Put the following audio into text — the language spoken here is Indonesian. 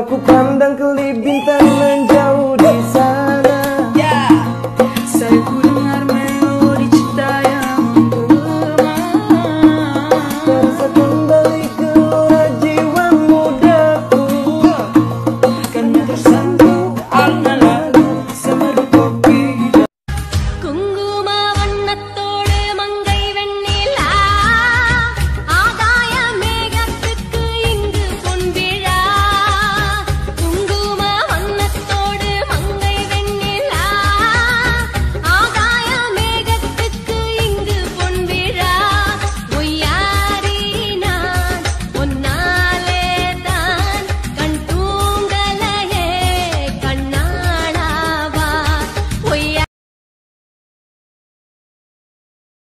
Aku pandang kelip bintang